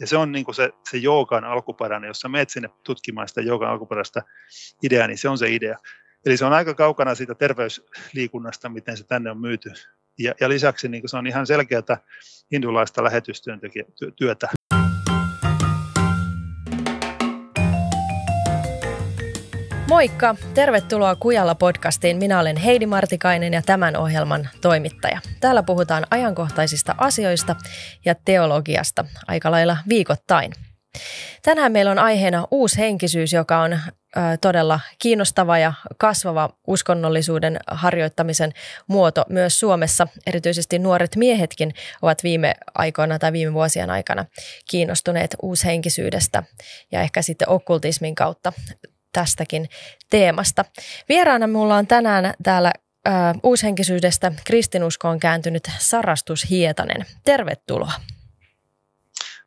Ja se on niin kuin se, se joogan alkuperäinen, jos sä menet sinne tutkimaan sitä joogan alkuperäistä ideaa, niin se on se idea. Eli se on aika kaukana siitä terveysliikunnasta, miten se tänne on myyty. Ja, ja lisäksi niin se on ihan selkeää hindulaista lähetystyötä. Moikka! Tervetuloa Kujalla podcastiin. Minä olen Heidi Martikainen ja tämän ohjelman toimittaja. Täällä puhutaan ajankohtaisista asioista ja teologiasta aika lailla viikoittain. Tänään meillä on aiheena uusi henkisyys, joka on todella kiinnostava ja kasvava uskonnollisuuden harjoittamisen muoto myös Suomessa. Erityisesti nuoret miehetkin ovat viime aikoina tai viime vuosien aikana kiinnostuneet uushenkisyydestä ja ehkä sitten okkultismin kautta tästäkin teemasta. Vieraana mulla on tänään täällä ö, uushenkisyydestä kristinuskoon kääntynyt Sarastus Hietanen. Tervetuloa.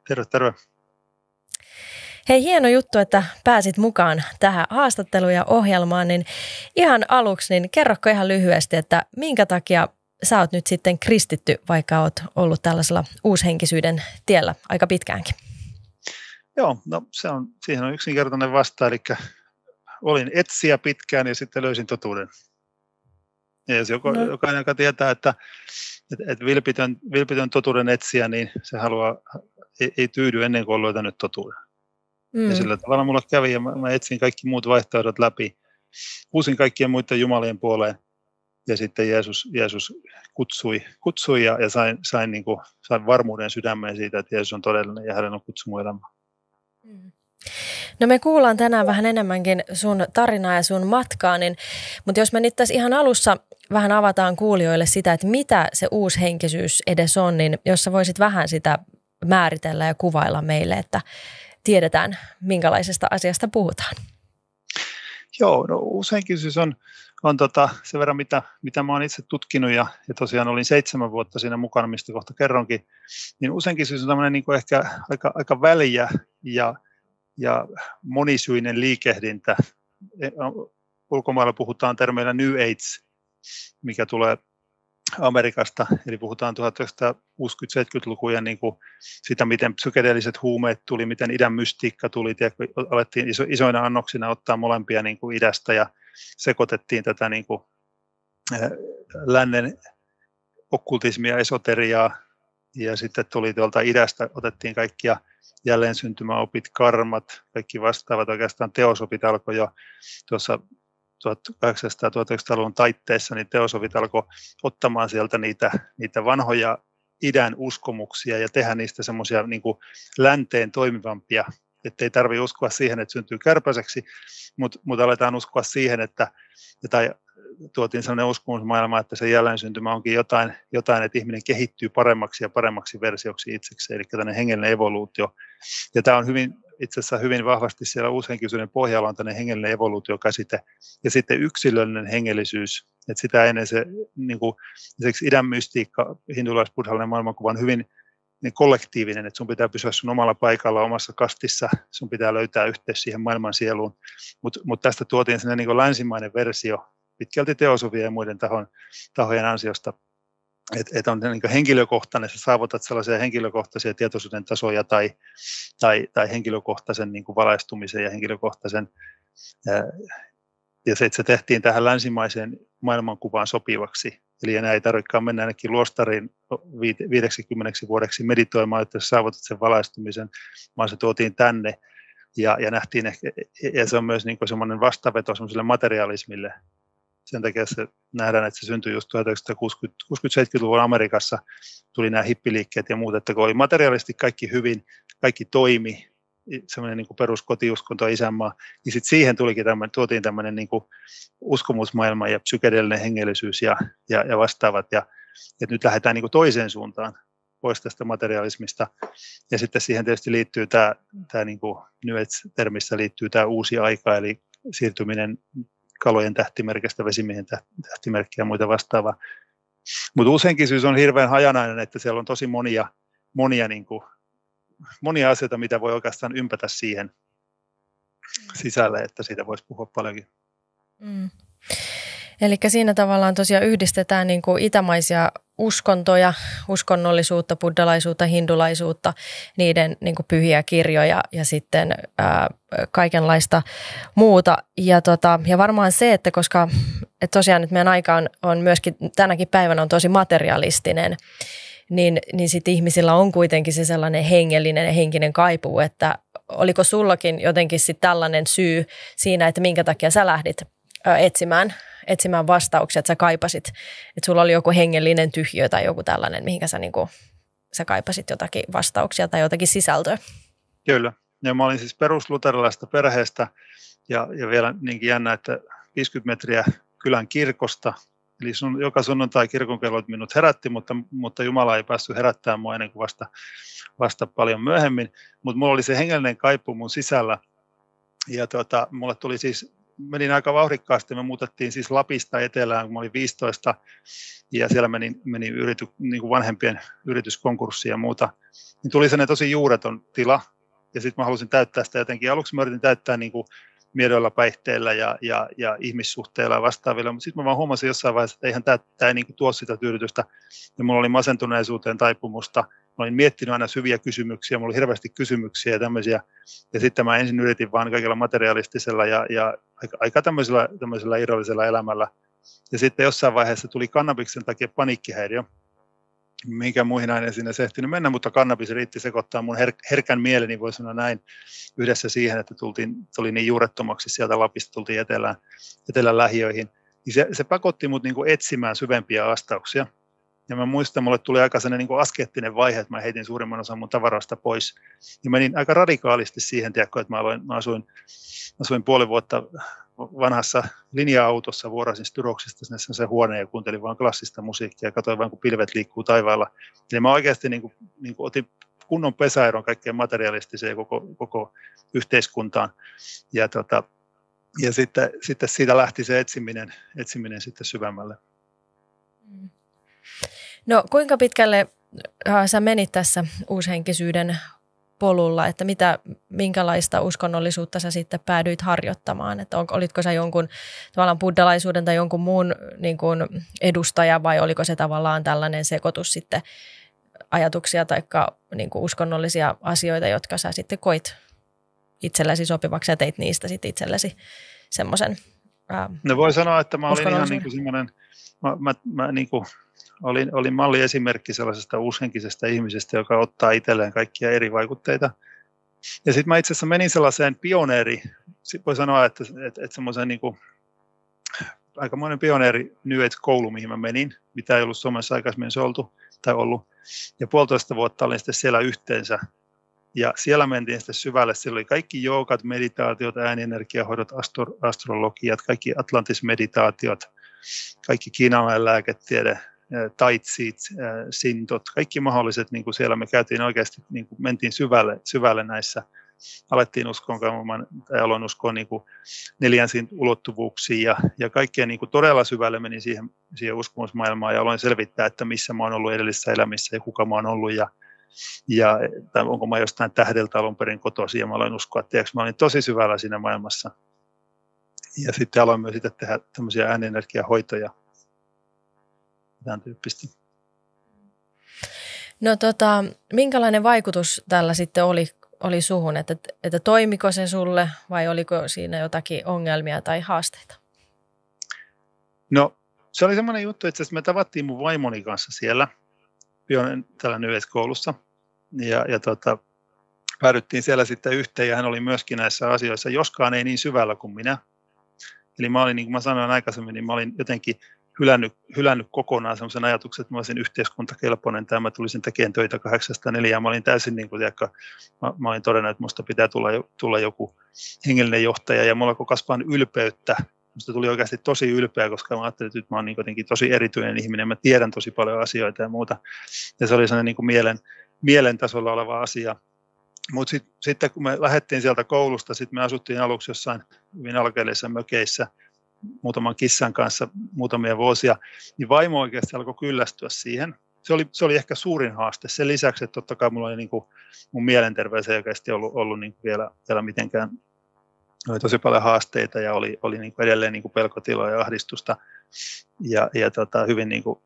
Terve, terve. Hei, hieno juttu, että pääsit mukaan tähän haastatteluun ja ohjelmaan. Niin ihan aluksi, niin kerrokko ihan lyhyesti, että minkä takia sä oot nyt sitten kristitty, vaikka oot ollut tällaisella uushenkisyyden tiellä aika pitkäänkin? Joo, no se on, siihen on yksinkertainen vasta, eli olin etsiä pitkään ja sitten löysin totuuden. Ja jos joku, no. jokainen, joka tietää, että, että, että vilpitön, vilpitön totuuden etsiä, niin se haluaa, ei, ei tyydy ennen kuin on löytänyt totuuden. Mm. Ja sillä tavalla mulla kävi ja mä, mä etsin kaikki muut vaihtoehdot läpi. Uusin kaikkien muiden jumalien puoleen. Ja sitten Jeesus, Jeesus kutsui, kutsui ja, ja sain, sain, niin kuin, sain varmuuden sydämeen siitä, että Jeesus on todellinen ja hänen on kutsumu elämään. Mm. No me kuullaan tänään vähän enemmänkin sun tarinaa ja sun matkaa, niin, mutta jos me nyt tässä ihan alussa vähän avataan kuulijoille sitä, että mitä se uusi henkisyys edes on, niin jos sä voisit vähän sitä määritellä ja kuvailla meille, että tiedetään minkälaisesta asiasta puhutaan. Joo, no uushenkisyys on, on tota, sen verran, mitä, mitä mä oon itse tutkinut ja, ja tosiaan olin seitsemän vuotta siinä mukana, mistä kohta kerronkin, niin uushenkisyys on tämmöinen niin ehkä aika, aika väliä ja ja monisyinen liikehdintä. E, ulkomailla puhutaan termeillä New Age, mikä tulee Amerikasta, eli puhutaan 1960-70-lukujen niin kuin sitä, miten psykedeelliset huumeet tuli, miten idän mystiikka tuli, tiedätkö, alettiin iso, isoina annoksina ottaa molempia niin kuin idästä ja sekoitettiin tätä niin kuin, lännen okkultismia, esoteriaa, ja sitten tuli tuolta idästä, otettiin kaikkia jälleen syntymäopit, karmat, kaikki vastaavat oikeastaan teosopit alkoi jo tuossa 1800-1900-luvun taitteessa, niin teosopit alkoi ottamaan sieltä niitä, niitä vanhoja idän uskomuksia ja tehdä niistä semmoisia niin länteen toimivampia, ettei tarvitse uskoa siihen, että syntyy kärpäiseksi, mutta mut aletaan uskoa siihen, että, tai tuotiin sellainen uskomusmaailma, että se jälleen syntymä onkin jotain, jotain, että ihminen kehittyy paremmaksi ja paremmaksi versioksi itseksi, eli tämmöinen hengellinen evoluutio. Ja tämä on hyvin, itse asiassa hyvin vahvasti siellä uushenkisyyden pohjalla on tämmöinen hengellinen evoluutiokäsite, ja sitten yksilöllinen hengellisyys, että sitä ennen se niin kuin, idän mystiikka, hindulais-buddhalainen maailmankuva on hyvin niin kollektiivinen, että sun pitää pysyä sun omalla paikalla, omassa kastissa, sun pitää löytää yhteys siihen maailman sieluun. Mutta mut tästä tuotiin sellainen niin länsimainen versio, pitkälti teosofia ja muiden tahon, tahojen ansiosta, että et on niin henkilökohtainen, sä saavutat sellaisia henkilökohtaisia tietoisuuden tasoja tai, tai, tai henkilökohtaisen niin valaistumisen ja henkilökohtaisen, ää, ja se, että se tehtiin tähän länsimaiseen maailmankuvaan sopivaksi. Eli enää ei tarvitsekaan mennä ainakin luostariin 50 vuodeksi meditoimaan, että saavutat sen valaistumisen, vaan se tuotiin tänne ja, ja nähtiin ehkä, ja se on myös niin semmoinen vastaveto semmoiselle materialismille, sen takia se nähdään, että se syntyi just 1960-70-luvun Amerikassa, tuli nämä hippiliikkeet ja muut, että kun oli materiaalisesti kaikki hyvin, kaikki toimi, semmoinen niin peruskotiuskonto isänmaa, niin sitten siihen tulikin tämmöinen, tuotiin tämmöinen niin kuin uskomusmaailma ja psykedeellinen hengellisyys ja, ja, ja vastaavat, ja että nyt lähdetään niin kuin toiseen suuntaan pois tästä materialismista. Ja sitten siihen tietysti liittyy tämä, tämä niin kuin New Age-termissä liittyy tämä uusi aika, eli siirtyminen kalojen tähtimerkistä, vesimiehen tähtimerkkiä ja muita vastaavaa. Mutta useinkin on hirveän hajanainen, että siellä on tosi monia, monia, niin kuin, monia asioita, mitä voi oikeastaan ympätä siihen sisälle, että siitä voisi puhua paljonkin. Mm. Eli siinä tavallaan tosiaan yhdistetään niin kuin itämaisia uskontoja, uskonnollisuutta, buddhalaisuutta, hindulaisuutta, niiden niin pyhiä kirjoja ja sitten ää, kaikenlaista muuta. Ja, tota, ja varmaan se, että koska että tosiaan nyt meidän aika on, on myöskin tänäkin päivänä on tosi materialistinen, niin, niin sitten ihmisillä on kuitenkin se sellainen hengellinen ja henkinen kaipuu, että oliko sullakin jotenkin sitten tällainen syy siinä, että minkä takia sä lähdit etsimään etsimään vastauksia, että sä kaipasit, että sulla oli joku hengellinen tyhjö tai joku tällainen, mihinkä sä, niin kuin, sä kaipasit jotakin vastauksia tai jotakin sisältöä. Kyllä. Ja mä olin siis perusluterilaista perheestä ja, ja vielä niinkin jännä, että 50 metriä kylän kirkosta, Eli sun, joka sunnuntai kirkonkellot minut herätti, mutta, mutta Jumala ei päässyt herättämään mua ennen kuin vasta, vasta paljon myöhemmin. Mutta mulla oli se hengellinen kaipuu mun sisällä. Ja tota, mulle tuli siis menin aika vauhdikkaasti. Me muutettiin siis Lapista etelään, kun mä olin 15, ja siellä meni, meni yrity, niin kuin vanhempien yrityskonkurssi ja muuta. Niin tuli sellainen tosi juureton tila, ja sitten mä halusin täyttää sitä jotenkin. Aluksi mä yritin täyttää niin kuin miedoilla, päihteillä ja, ja, ja ihmissuhteilla ja vastaavilla, mutta sitten mä vaan huomasin jossain vaiheessa, että eihän tämä, ei niin kuin tuo sitä tyydytystä. Ja mulla oli masentuneisuuteen taipumusta, olin miettinyt aina syviä kysymyksiä, mulla oli hirveästi kysymyksiä ja tämmöisiä. Ja sitten mä ensin yritin vaan kaikilla materialistisella ja, ja aika, aika tämmöisellä, tämmöisellä irrallisella elämällä. Ja sitten jossain vaiheessa tuli kannabiksen takia paniikkihäiriö, minkä muihin aineisiin ei ehtinyt mennä, mutta kannabis riitti sekoittaa mun her- herkän mieleni, voi sanoa näin, yhdessä siihen, että tultiin, tuli niin juurettomaksi sieltä Lapista, tultiin etelään, etelän lähiöihin. Niin se, se pakotti mut niin kuin etsimään syvempiä vastauksia. Ja mä muistan, mulle tuli aika sellainen niin askeettinen vaihe, että mä heitin suurimman osan mun tavaroista pois. Ja menin aika radikaalisti siihen, tiedätkö, että mä, aloin, mä asuin, asuin puoli vuotta vanhassa linja-autossa, vuorasin Styroksista sinne se huoneen ja kuuntelin vain klassista musiikkia ja katsoin vain, kun pilvet liikkuu taivaalla. Eli mä oikeasti niin kuin, niin kuin otin kunnon pesäeron kaikkeen materialistiseen koko, koko yhteiskuntaan. Ja, tota, ja sitten, sitten siitä lähti se etsiminen, etsiminen sitten syvemmälle. Mm. No kuinka pitkälle äh, sä menit tässä uushenkisyyden polulla, että mitä, minkälaista uskonnollisuutta sä sitten päädyit harjoittamaan, että on, olitko sä jonkun tavallaan buddhalaisuuden tai jonkun muun niin kuin edustaja vai oliko se tavallaan tällainen sekoitus sitten ajatuksia tai niin kuin uskonnollisia asioita, jotka sä sitten koit itsellesi sopivaksi ja teit niistä sitten itsellesi semmoisen No voi sanoa, että mä olin ihan niin kuin semmoinen, mä, mä, mä niin kuin olin, olin malliesimerkki sellaisesta uushenkisestä ihmisestä, joka ottaa itselleen kaikkia eri vaikutteita. Ja sitten mä itse asiassa menin sellaiseen pioneeri, voi sanoa, että, että, että semmoiseen niin aikamoinen pioneeri New Age-koulu, mihin mä menin, mitä ei ollut Suomessa aikaisemmin oltu tai ollut. Ja puolitoista vuotta olin sitten siellä yhteensä. Ja siellä mentiin sitten syvälle. Siellä oli kaikki joogat, meditaatiot, äänienergiahoidot, astro- astrologiat, kaikki atlantismeditaatiot, kaikki kiinalainen lääketiede, taitsit, sintot, kaikki mahdolliset, niin kuin siellä me käytiin oikeasti, niin kuin mentiin syvälle, syvälle näissä, alettiin uskoa, tai aloin uskoa niin kuin neljänsin ulottuvuuksiin ja, ja kaikkea niin kuin todella syvälle menin siihen, siihen uskomusmaailmaan ja aloin selvittää, että missä mä oon ollut edellisissä elämissä ja kuka mä oon ollut ja, ja tai onko mä jostain tähdeltä alun perin kotoisin ja mä aloin uskoa, että tiedätkö, mä olin tosi syvällä siinä maailmassa. Ja sitten aloin myös sitten tehdä tämmöisiä äänenergiahoitoja tämän tyyppistä. No tota, minkälainen vaikutus tällä sitten oli, oli suhun, että, että toimiko se sulle vai oliko siinä jotakin ongelmia tai haasteita? No se oli semmoinen juttu, että me tavattiin mun vaimoni kanssa siellä tällä koulussa ja, ja tota, päädyttiin siellä sitten yhteen ja hän oli myöskin näissä asioissa, joskaan ei niin syvällä kuin minä. Eli mä olin, niin kuin mä sanoin aikaisemmin, niin mä olin jotenkin hylännyt, hylännyt kokonaan sellaisen ajatuksen, että mä olisin yhteiskuntakelpoinen tai mä tulisin tekemään töitä kahdeksasta neljään. Mä olin täysin, niin kuin, tiedätkö, mä, mä olin todennut, että musta pitää tulla, tulla joku hengellinen johtaja ja mulla alkoi kasvaa ylpeyttä. Musta tuli oikeasti tosi ylpeä, koska mä ajattelin, että nyt mä olen niin tosi erityinen ihminen, mä tiedän tosi paljon asioita ja muuta. Ja se oli sellainen niin kuin mielen, mielen tasolla oleva asia. Mutta sit, sitten kun me lähdettiin sieltä koulusta, sitten me asuttiin aluksi jossain hyvin alkeellisissa mökeissä – muutaman kissan kanssa muutamia vuosia, niin vaimo oikeasti alkoi kyllästyä siihen. Se oli, se oli ehkä suurin haaste. Sen lisäksi, että totta kai mulla oli niin kuin, mun mielenterveys ei oikeasti ollut, ollut niin kuin vielä, vielä mitenkään, oli tosi paljon haasteita ja oli, oli niin kuin edelleen niin kuin pelkotiloa ja ahdistusta ja, ja tota, hyvin niin kuin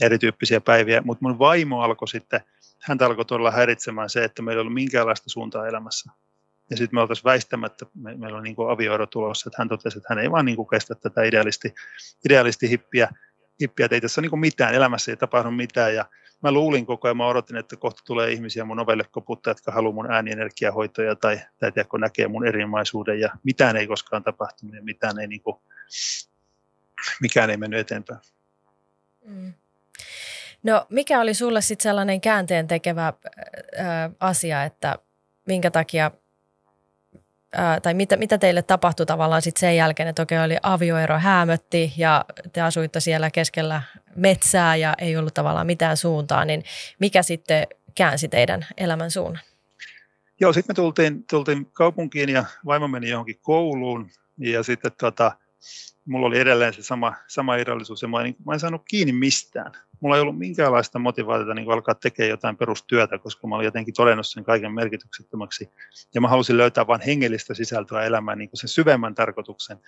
erityyppisiä päiviä, mutta mun vaimo alkoi sitten, häntä alkoi todella häiritsemään se, että meillä ei ollut minkäänlaista suuntaa elämässä. Ja sitten me oltaisiin väistämättä, me, meillä on niin avioero tulossa, että hän totesi, että hän ei vaan niin kuin kestä tätä idealisti, idealisti hippiä, hippiä, että ei tässä ole niin mitään, elämässä ei tapahdu mitään. Ja mä luulin koko ajan, mä odotin, että kohta tulee ihmisiä mun ovelle koputtaa, jotka haluaa mun äänienergiahoitoja tai, tai tiedätkö, näkee mun erimaisuuden ja mitään ei koskaan tapahtunut ja mitään ei, niin kuin, mikään ei mennyt eteenpäin. Mm. No mikä oli sulle sitten sellainen käänteen tekevä ää, asia, että minkä takia ää, tai mitä, mitä teille tapahtui tavallaan sitten sen jälkeen, että okei oli avioero häämötti ja te asuitte siellä keskellä metsää ja ei ollut tavallaan mitään suuntaa, niin mikä sitten käänsi teidän elämän suunnan? Joo, sitten me tultiin, tultiin kaupunkiin ja vaimo meni johonkin kouluun ja sitten tota, mulla oli edelleen se sama, sama irrallisuus ja mä en, mä en saanut kiinni mistään. Mulla ei ollut minkäänlaista motivaatiota niin alkaa tekemään jotain perustyötä, koska mä olin jotenkin todennut sen kaiken merkityksettömäksi. Ja mä halusin löytää vain hengellistä sisältöä elämään, niin sen syvemmän tarkoituksen.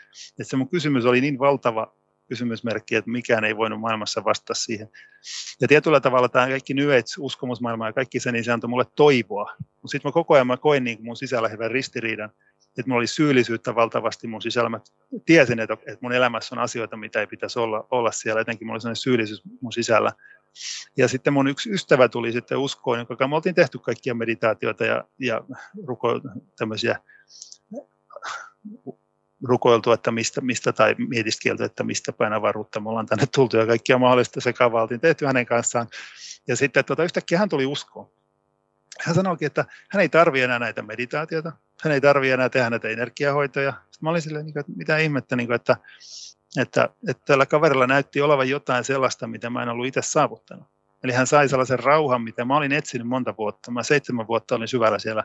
Et se mun kysymys oli niin valtava kysymysmerkki, että mikään ei voinut maailmassa vastata siihen. Ja tietyllä tavalla tämä kaikki New Age-uskomusmaailma ja kaikki se, niin se antoi mulle toivoa. Mutta sitten mä koko ajan mä koin niin mun sisällä hyvän ristiriidan, että mulla oli syyllisyyttä valtavasti mun sisällä. Mä tiesin, että, että mun elämässä on asioita, mitä ei pitäisi olla, olla siellä. Etenkin mulla oli sellainen syyllisyys mun sisällä. Ja sitten mun yksi ystävä tuli sitten uskoon, jonka me oltiin tehty kaikkia meditaatioita ja, ja ruko, tämmöisiä rukoiltu, että mistä, mistä tai mietiskelty, että mistä päin avaruutta me ollaan tänne tultu ja kaikkia mahdollista sekavaa oltiin tehty hänen kanssaan. Ja sitten tuota, yhtäkkiä hän tuli uskoon. Hän sanoikin, että hän ei tarvitse enää näitä meditaatioita, hän ei tarvitse enää tehdä näitä energiahoitoja. Sitten mä olin silleen, niin että mitä ihmettä, niin että, että, että tällä kaverilla näytti olevan jotain sellaista, mitä mä en ollut itse saavuttanut. Eli hän sai sellaisen rauhan, mitä mä olin etsinyt monta vuotta. Mä seitsemän vuotta olin syvällä siellä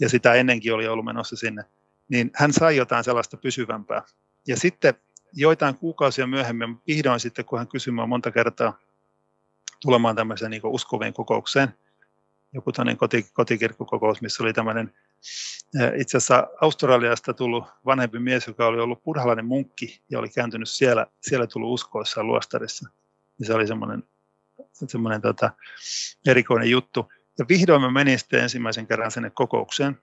ja sitä ennenkin oli ollut menossa sinne. Niin hän sai jotain sellaista pysyvämpää. Ja sitten joitain kuukausia myöhemmin, vihdoin sitten, kun hän kysyi monta kertaa tulemaan tämmöiseen niin uskovien kokoukseen, joku tämmöinen koti, kotikirkkokokous, missä oli tämmöinen itse asiassa Australiasta tullut vanhempi mies, joka oli ollut buddhalainen munkki ja oli kääntynyt siellä, siellä tullut uskoissaan luostarissa. Ja se oli semmoinen, semmoinen tota, erikoinen juttu. Ja vihdoin mä menin sitten ensimmäisen kerran sinne kokoukseen.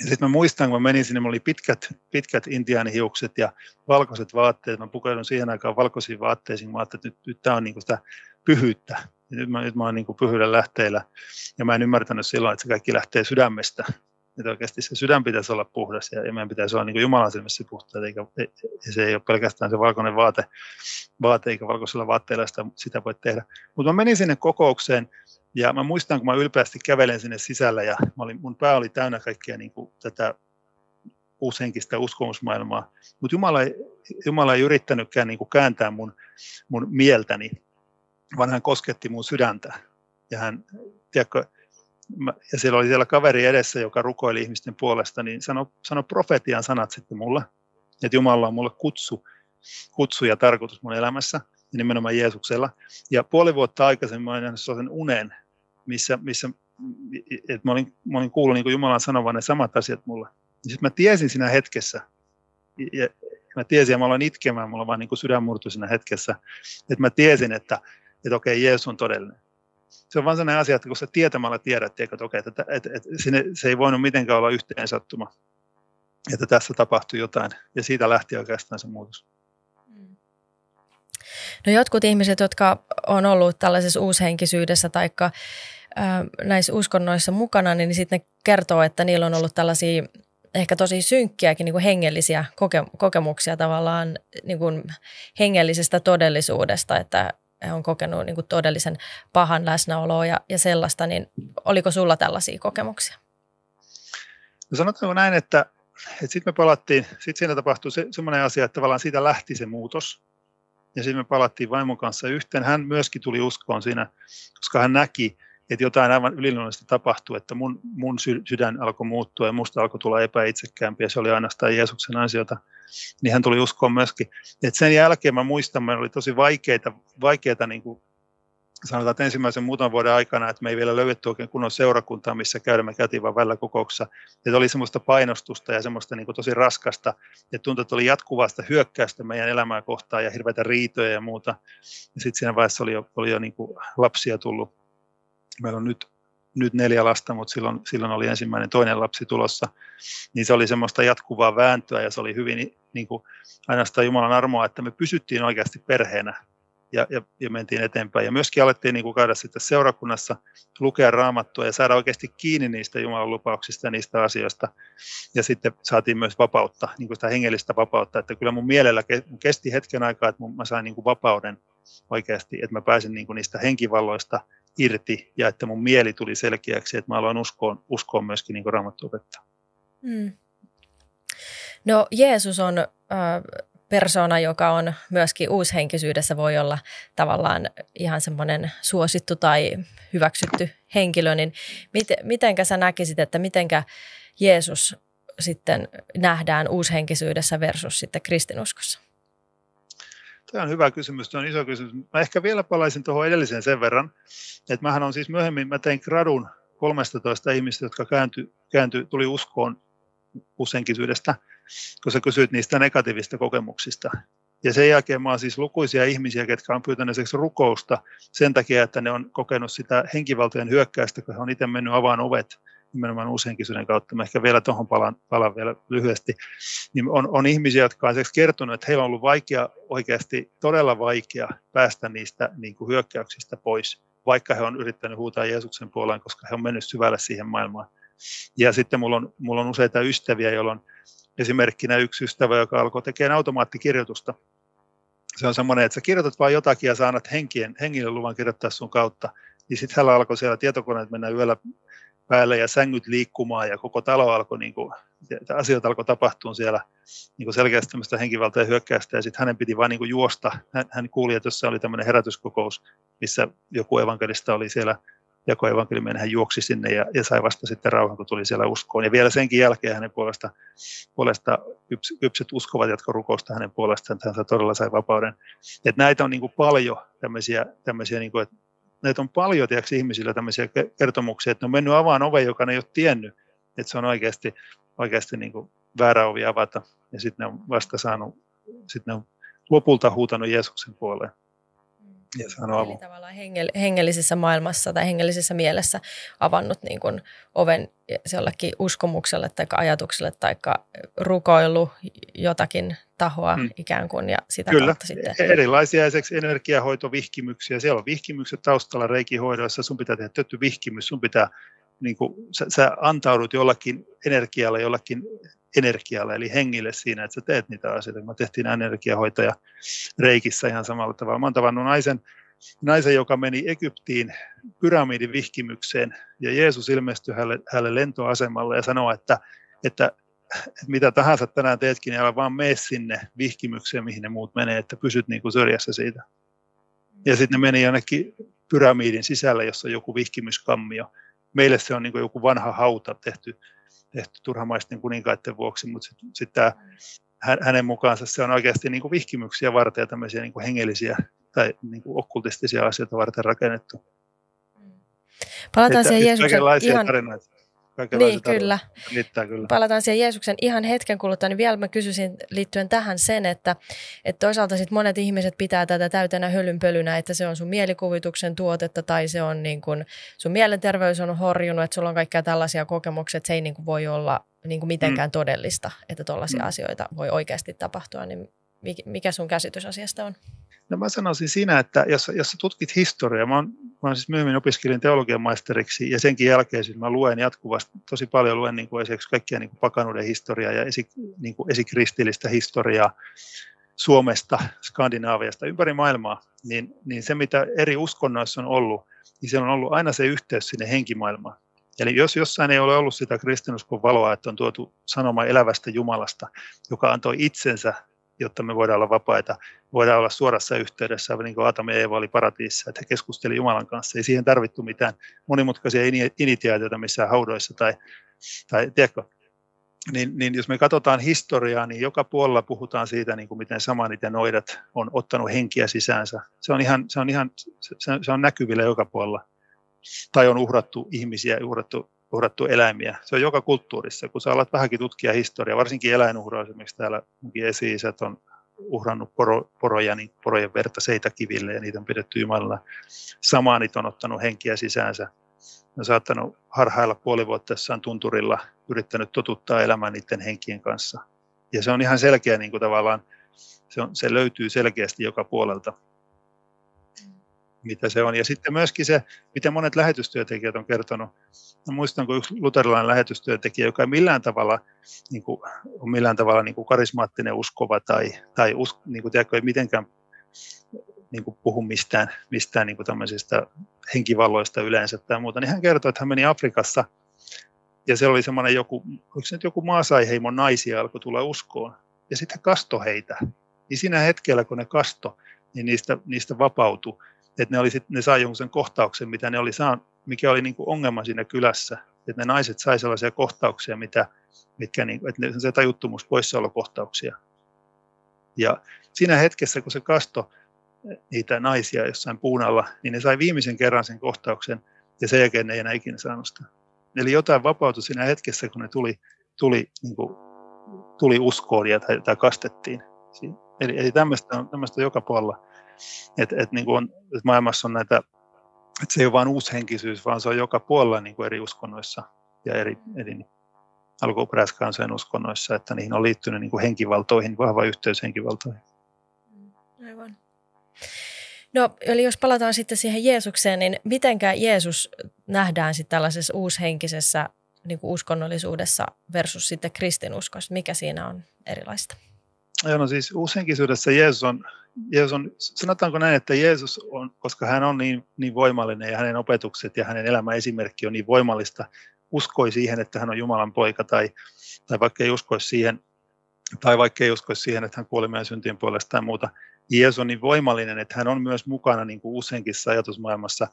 Ja sitten mä muistan, kun mä menin sinne, mulla oli pitkät, pitkät intiaanihiukset ja valkoiset vaatteet. Mä pukeudun siihen aikaan valkoisiin vaatteisiin. Mä ajattelin, että nyt, nyt tämä on niin sitä pyhyyttä. Nyt mä, nyt mä oon niin pyhyillä lähteillä. Ja mä en ymmärtänyt silloin, että se kaikki lähtee sydämestä että oikeasti se sydän pitäisi olla puhdas ja, meidän pitäisi olla niin Jumalan silmissä puhtaat, eikä, ja se ei ole pelkästään se valkoinen vaate, vaate eikä valkoisella vaatteella sitä, sitä voi tehdä. Mutta mä menin sinne kokoukseen ja mä muistan, kun mä ylpeästi kävelen sinne sisällä ja mä olin, mun pää oli täynnä kaikkea niin kuin tätä uushenkistä uskomusmaailmaa, mutta Jumala, Jumala ei yrittänytkään niin kuin kääntää mun, mun mieltäni, vaan hän kosketti mun sydäntä. Ja hän, tiedätkö, ja siellä oli siellä kaveri edessä, joka rukoili ihmisten puolesta, niin sano, sano profetian sanat sitten mulle, että Jumala on mulle kutsu, kutsu ja tarkoitus mun elämässä, ja nimenomaan Jeesuksella. Ja puoli vuotta aikaisemmin mä olin nähnyt sellaisen unen, missä, missä että mä olin, mä olin kuullut niin Jumalan sanovan ne samat asiat mulle. Ja sitten mä tiesin siinä hetkessä, ja mä tiesin, ja mä aloin itkemään, mulla vaan niin sydän murtui siinä hetkessä, että mä tiesin, että, että okei, Jeesus on todellinen se on vain sellainen asia, että kun sä tietämällä tiedät, että, että, että, että, että sinne, se ei voinut mitenkään olla yhteen sattuma, että tässä tapahtui jotain, ja siitä lähti oikeastaan se muutos. Mm. No jotkut ihmiset, jotka on ollut tällaisessa uushenkisyydessä tai näissä uskonnoissa mukana, niin sitten ne kertoo, että niillä on ollut tällaisia ehkä tosi synkkiäkin niin kuin hengellisiä koke- kokemuksia tavallaan niin kuin hengellisestä todellisuudesta, että on kokenut niin kuin todellisen pahan läsnäoloa ja, ja sellaista, niin oliko sulla tällaisia kokemuksia? No sanotaanko näin, että, että sitten me palattiin, sitten siinä tapahtui se, semmoinen asia, että tavallaan siitä lähti se muutos. Ja sitten me palattiin vaimon kanssa yhteen. Hän myöskin tuli uskoon siinä, koska hän näki, että jotain aivan yliluonnollista tapahtui, että mun, mun sydän alkoi muuttua ja musta alkoi tulla epäitsekkäämpi ja se oli ainoastaan Jeesuksen ansiota, niin hän tuli uskoon myöskin. Et sen jälkeen mä muistan, että oli tosi vaikeita, vaikeita niin kuin sanotaan, että ensimmäisen muutaman vuoden aikana, että me ei vielä löydetty oikein kunnon seurakuntaa, missä käydään, me käytiin vaan välillä kokouksessa. Että oli semmoista painostusta ja semmoista niin kuin tosi raskasta, että tuntui, että oli jatkuvasta hyökkäystä meidän elämää kohtaan ja hirveitä riitoja ja muuta. Ja sitten siinä vaiheessa oli jo, oli jo niin kuin lapsia tullut. Meillä on nyt, nyt neljä lasta, mutta silloin, silloin oli ensimmäinen toinen lapsi tulossa. Niin se oli semmoista jatkuvaa vääntöä ja se oli hyvin niin kuin, ainoastaan Jumalan armoa, että me pysyttiin oikeasti perheenä ja, ja, ja mentiin eteenpäin. Ja myöskin alettiin niin kuin käydä sitten seurakunnassa, lukea raamattua ja saada oikeasti kiinni niistä Jumalan lupauksista ja niistä asioista. Ja sitten saatiin myös vapautta, niin kuin sitä hengellistä vapautta, että kyllä mun mielellä kesti hetken aikaa, että mä sain niin kuin vapauden oikeasti, että mä pääsin niin kuin niistä henkivalloista irti ja että mun mieli tuli selkeäksi, että mä aloin uskoa, uskoa myöskin niin raamattuopettaa. Mm. No Jeesus on äh, persona, joka on myöskin uushenkisyydessä voi olla tavallaan ihan semmoinen suosittu tai hyväksytty henkilö, niin miten, mitenkä sä näkisit, että mitenkä Jeesus sitten nähdään uushenkisyydessä versus sitten kristinuskossa? Tämä on hyvä kysymys, tämä on iso kysymys. Mä ehkä vielä palaisin tuohon edelliseen sen verran, että mähän on siis myöhemmin, mä tein gradun 13 ihmistä, jotka kääntyi, kääntyi tuli uskoon uushenkisyydestä – kun sä kysyit niistä negatiivista kokemuksista. Ja sen jälkeen mä oon siis lukuisia ihmisiä, jotka on pyytäneet rukousta sen takia, että ne on kokenut sitä henkivaltojen hyökkäystä, kun he on itse mennyt avaan ovet nimenomaan uushenkisyyden kautta. Mä ehkä vielä tuohon palaan, palaan vielä lyhyesti. Niin on, on ihmisiä, jotka on kertonut, että heillä on ollut vaikea, oikeasti todella vaikea päästä niistä niin kuin hyökkäyksistä pois, vaikka he on yrittänyt huutaa Jeesuksen puoleen, koska he on mennyt syvälle siihen maailmaan. Ja sitten mulla on, mulla on useita ystäviä, joilla on esimerkkinä yksi ystävä, joka alkoi tekemään automaattikirjoitusta. Se on semmoinen, että sä kirjoitat vain jotakin ja saanat henkien, hengille luvan kirjoittaa sun kautta. Niin sitten hänellä alkoi siellä tietokoneet mennä yöllä päälle ja sängyt liikkumaan ja koko talo alkoi, niin kuin, asiat alkoi tapahtua siellä niin kuin selkeästi tämmöistä henkivaltaa hyökkäystä ja sitten hänen piti vain niin juosta. Hän, hän kuuli, että jossain oli tämmöinen herätyskokous, missä joku evankelista oli siellä jakoi evankeliumia, niin hän juoksi sinne ja, ja sai vasta sitten rauhan, kun tuli siellä uskoon. Ja vielä senkin jälkeen hänen puolesta, puolesta yps, ypset uskovat jatko rukousta hänen puolestaan, että hän todella sai vapauden. Et näitä on niin kuin paljon tämmöisiä, tämmöisiä niin kuin, että näitä on paljon tiiäks, ihmisillä tämmöisiä kertomuksia, että ne on mennyt avaan oven, joka ne ei ole tiennyt, että se on oikeasti, oikeasti niin kuin väärä ovi avata. Ja sitten ne on vasta saanut, sitten ne on lopulta huutanut Jeesuksen puoleen ja sanoo Eli tavallaan hengel, hengellisessä maailmassa tai hengellisessä mielessä avannut niin kuin oven jollekin uskomukselle tai ajatukselle tai rukoillut jotakin tahoa hmm. ikään kuin ja sitä Kyllä. kautta sitten. erilaisia energiahoitovihkimyksiä. Siellä on vihkimykset taustalla reikihoidoissa, sun pitää tehdä tötty vihkimys, sun pitää niin kuin, sä, sä antaudut jollakin energialla, jollakin energialle, eli hengille siinä, että sä teet niitä asioita. Me tehtiin energiahoitoja reikissä ihan samalla tavalla. Mä oon tavannut naisen, naisen, joka meni Egyptiin pyramidin vihkimykseen, ja Jeesus ilmestyi hänelle, hänelle lentoasemalle ja sanoi, että, että, että mitä tahansa tänään teetkin, niin älä vaan mene sinne vihkimykseen, mihin ne muut menee, että pysyt niin kuin syrjässä siitä. Ja sitten ne meni jonnekin pyramidin sisälle, jossa on joku vihkimyskammio. Meille se on niin joku vanha hauta tehty tehty turhamaisten kuninkaiden vuoksi, mutta sitten sit hänen mukaansa se on oikeasti niin kuin vihkimyksiä varten ja tämmöisiä niin kuin hengellisiä tai niin kuin okkultistisia asioita varten rakennettu. Palataan siihen Jeesuksen ihan... tarinoita niin, kyllä. kyllä. Palataan siihen Jeesuksen ihan hetken kuluttua, niin vielä mä kysyisin liittyen tähän sen, että, että toisaalta sit monet ihmiset pitää tätä täytänä hölynpölynä, että se on sun mielikuvituksen tuotetta tai se on niin kun, sun mielenterveys on horjunut, että sulla on kaikkia tällaisia kokemuksia, että se ei niin voi olla niin mitenkään mm. todellista, että tällaisia mm. asioita voi oikeasti tapahtua, niin mikä sun käsitys asiasta on? No mä sanoisin siinä, että jos, jos sä tutkit historiaa, mä oon, mä oon siis myöhemmin opiskelin teologian maisteriksi ja senkin jälkeen siis mä luen jatkuvasti, tosi paljon luen niin kuin esimerkiksi kaikkia niin kuin pakanuuden historiaa ja esi, niin kuin esikristillistä historiaa Suomesta, Skandinaaviasta, ympäri maailmaa, niin, niin se mitä eri uskonnoissa on ollut, niin siellä on ollut aina se yhteys sinne henkimaailmaan. Eli jos jossain ei ole ollut sitä kristinuskon valoa, että on tuotu sanoma elävästä Jumalasta, joka antoi itsensä jotta me voidaan olla vapaita, voidaan olla suorassa yhteydessä, niin kuin Aatami ja Eeva oli paratiisissa, että he keskusteli Jumalan kanssa. Ei siihen tarvittu mitään monimutkaisia initiaatioita missään haudoissa tai, tai tiedätkö, niin, niin jos me katsotaan historiaa, niin joka puolella puhutaan siitä, niin kuin miten samanit ja noidat on ottanut henkiä sisäänsä. Se on, ihan, se on, ihan, se, se on näkyvillä joka puolella. Tai on uhrattu ihmisiä, uhrattu, uhrattu eläimiä. Se on joka kulttuurissa. Kun sä alat vähänkin tutkia historiaa, varsinkin eläinuhraus, esimerkiksi täällä esi on uhrannut poro, poroja, niin porojen verta seitakiville ja niitä on pidetty Jumalalla. Samanit on ottanut henkiä sisäänsä on saattanut harhailla puoli vuotta jossain tunturilla, yrittänyt totuttaa elämään niiden henkien kanssa. Ja se on ihan selkeä niin kuin tavallaan, se, on, se löytyy selkeästi joka puolelta, mitä se on. Ja sitten myöskin se, mitä monet lähetystyötekijät on kertonut. Mä muistan, kun yksi luterilainen lähetystyötekijä, joka ei millään tavalla, niin kuin, on millään tavalla niin kuin karismaattinen uskova tai, tai usk, niin kuin, tiedätkö, ei mitenkään niin kuin puhu mistään, mistään niin kuin tämmöisistä henkivalloista yleensä tai muuta, niin hän kertoi, että hän meni Afrikassa ja se oli semmoinen joku, oliko se nyt joku maasaiheimon naisia alkoi tulla uskoon ja sitten kasto heitä. Niin siinä hetkellä, kun ne kasto, niin niistä, niistä vapautui, että ne, oli sit, ne sai jonkun sen kohtauksen, mitä ne oli saanut, mikä oli niin kuin ongelma siinä kylässä, että ne naiset sai sellaisia kohtauksia, mitä, mitkä, niin, että ne, se tajuttomuus poissaolokohtauksia. Ja siinä hetkessä, kun se kasto, niitä naisia jossain puun alla, niin ne sai viimeisen kerran sen kohtauksen ja sen jälkeen ne ei enää ikinä saanut sitä. Eli jotain vapautui siinä hetkessä, kun ne tuli, tuli, niin kuin, tuli uskoon ja, tai, tai kastettiin. Eli, eli tämmöistä, on, tämmöistä joka puolella. Et, et, niin kuin on, et maailmassa on näitä, että se ei ole vain uushenkisyys, vaan se on joka puolella niin kuin eri uskonnoissa ja eri, eri alkuperäiskansojen uskonnoissa, että niihin on liittynyt niin kuin henkivaltoihin, vahva yhteys henkivaltoihin. Aivan. No, eli jos palataan sitten siihen Jeesukseen, niin mitenkä Jeesus nähdään sitten tällaisessa uushenkisessä niin kuin uskonnollisuudessa versus sitten kristinuskossa? Mikä siinä on erilaista? Joo, no siis uushenkisyydessä Jeesus on, Jeesus on, sanotaanko näin, että Jeesus on, koska hän on niin, niin voimallinen ja hänen opetukset ja hänen elämän esimerkki on niin voimallista, uskoi siihen, että hän on Jumalan poika tai, tai vaikka ei uskoisi siihen, tai vaikka ei uskoisi siihen, että hän kuoli meidän syntien puolesta tai muuta, Jeesus on niin voimallinen, että hän on myös mukana niin kuin useinkissa ajatusmaailmassa,